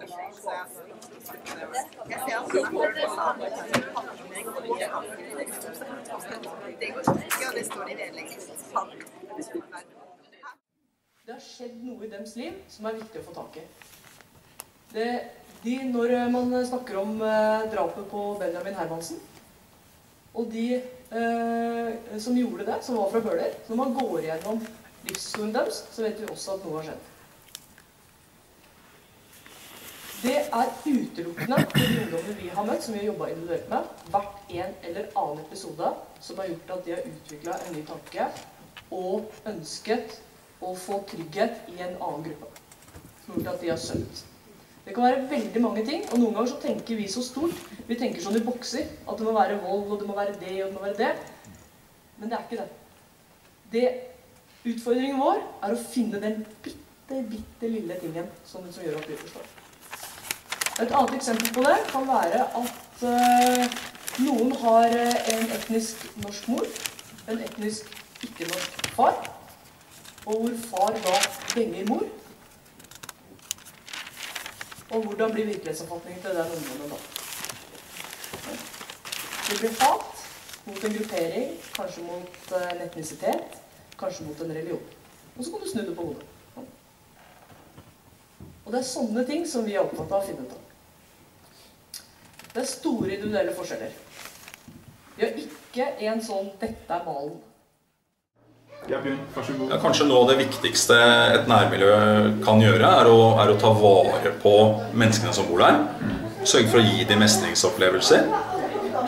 Det har skjedd noe i deres liv som er viktig å få tak i. Det, de, når man snakker om eh, drapet på Benjamin Hermansen, og de eh, som gjorde det, som var fra Bøler Når man går gjennom livshistorien deres, så vet vi også at noe har skjedd. Det er utelukkende for de ungdommene vi har møtt, som vi har jobba individuelt med, hvert en eller annen episode som har gjort at de har utvikla en ny tanke og ønsket å få trygghet i en annen gruppe. Som har gjort at de har søkt. Det kan være veldig mange ting, og noen ganger så tenker vi så stort. Vi tenker sånn i bokser. At det må være vold, og det må være det, og det må være det. Men det er ikke det. det utfordringen vår er å finne den bitte, bitte lille tingen som, som gjør at vi forstår. Et annet eksempel på det kan være at uh, noen har eh, en etnisk norsk mor, en etnisk ikke-norsk far, og hvor far da penger mor. Og hvordan blir virkelighetsoppfatningen til den ungdommen da? Det blir hat mot en gruppering, kanskje mot eh, en etnisitet, kanskje mot en religion. Og så kan du snu det på hodet. Og det er sånne ting som vi er opptatt av å finne ut av. Det er store individuelle forskjeller. Vi har ikke en sånn 'dette er malen'. Ja, kanskje noe av det viktigste et nærmiljø kan gjøre, er å, er å ta vare på menneskene som bor der. Sørge for å gi dem mestringsopplevelser,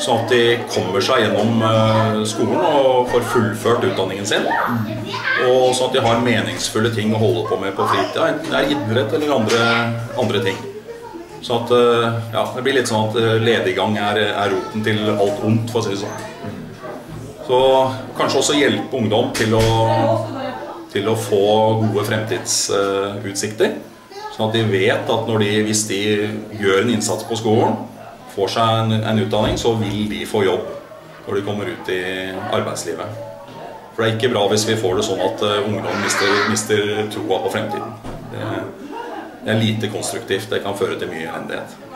sånn at de kommer seg gjennom eh, skolen og får fullført utdanningen sin. Og sånn at de har meningsfulle ting å holde på med på fritida, enten det er idrett eller andre, andre ting. Så at eh, ja, det blir litt sånn at eh, lediggang er, er roten til alt ondt, for å si det sånn. Så kanskje også hjelpe ungdom til å, til å få gode fremtidsutsikter. Sånn at de vet at de, hvis de gjør en innsats på skolen, får seg en, en, utdanning, så vil de få jobb når de kommer ut i arbeidslivet. For det er ikke bra hvis vi får det sånn at uh, ungdom mister, mister troa på fremtiden. Det, det er lite konstruktivt. Det kan føre til mye elendighet.